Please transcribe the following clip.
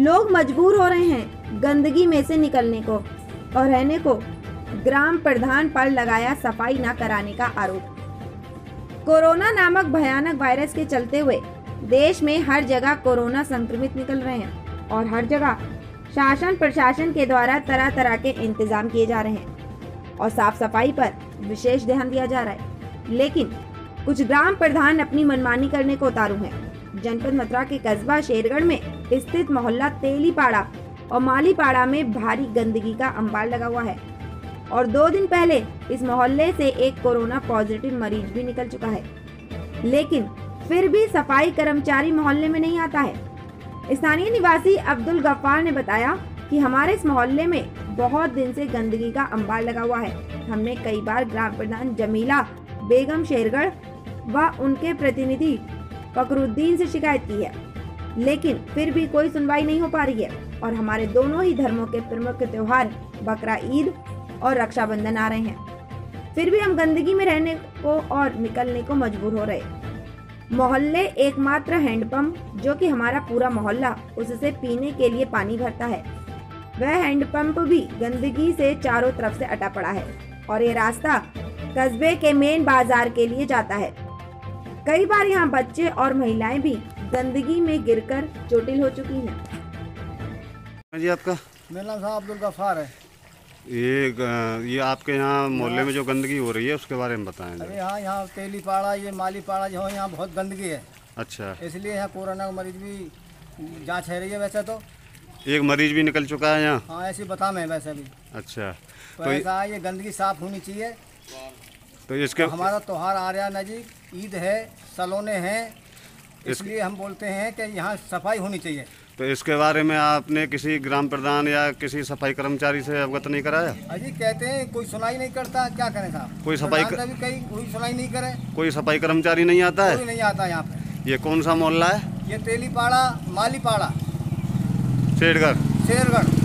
मजबूर हो रहे हैं गंदगी में से निकलने को और रहने को। ग्राम प्रधान पर लगाया सफ़ाई न कराने का आरोप। कोरोना नामक भयानक वायरस के चलते हुए देश में हर जगह कोरोना संक्रमित निकल रहे हैं और हर जगह शासन प्रशासन के द्वारा तरह तरह के इंतज़ाम किए जा रहे हैं और साफ़ सफ़ाई पर विशेष ध्यान दिया जा रहा है। लेकिन कुछ ग्राम प्रधान अपनी मनमानी करने को उतारू हैं। जनपद मथुरा के कस्बा शेरगढ़ में स्थित मोहल्ला तेलीपाड़ा और मालीपाड़ा में भारी गंदगी का अंबार लगा हुआ है। और दो दिन पहले इस मोहल्ले से एक कोरोना पॉजिटिव मरीज़ भी निकल चुका है। लेकिन फिर भी सफ़ाई कर्मचारी मोहल्ले में नहीं आता है। स्थानीय निवासी अब्दुल गफ्फार ने बताया कि हमारे इस मोहल्ले में बहुत दिन से गंदगी का अंबार लगा हुआ है। हमने कई बार ग्राम प्रधान जमीला, बेगम शेरगढ़ व उनके प्रतिनिधि फकरुद्दीन से शिकायत की है। लेकिन फिर भी कोई सुनवाई नहीं हो पा रही है और हमारे दोनों ही धर्मों के प्रमुख त्योहार बकरा ईद और रक्षाबंधन आ रहे हैं। फिर भी हम गंदगी में रहने को और निकलने को मजबूर हो रहे मोहल्ले एकमात्र हैंडपंप जो कि हमारा पूरा मोहल्ला, उससे पीने के लिए पानी भरता है। वह हैंडपंप भी गंदगी से चारों तरफ़ से अटा पड़ा है और ये रास्ता कस्बे के मेन बाज़ार के लिए जाता है। कई बार यहाँ बच्चे और महिलाएँ भी गंदगी में गिरकर चोटिल हो चुकी हैं। हाँ जी आपका? मेरा नाम अब्दुल गफ्फार है। ये ये आपके यहाँ मोहल्ले में जो गंदगी हो रही है उसके बारे में बताएँ अरे। यहाँ यहाँ तेली पाड़ा ये माली पाड़ा जो है यहाँ बहुत गंदगी है। अच्छा। इसलिए यहाँ कोरोना का मरीज़ भी जाँच है रही है वैसे तो। एक मरीज़ भी निकल चुका है यहाँ? हाँ ऐसी बता मैं वैसे भी। अच्छा तो तो ऐसा ये गंदगी साफ़ होनी चाहिए। तो इसके हमारा त्यौहार आ रहा नजीक ईद है सलोने हैं इसलिए हम बोलते हैं कि यहाँ सफ़ाई होनी चाहिए। तो इसके बारे में आपने किसी ग्राम प्रधान या किसी सफ़ाई कर्मचारी से अवगत नहीं कराया? अजी कहते हैं कोई सुनाई नहीं करता क्या करें साहब? कोई सफ़ाई भी कहीं कोई सुनाई नहीं करे। कोई सफ़ाई कर्मचारी नहीं आता है? नहीं आता यहाँ पे। ये कौन सा मोहल्ला है? ये तेली पाड़ा माली पाड़ा शेरगढ़। शेरगढ़।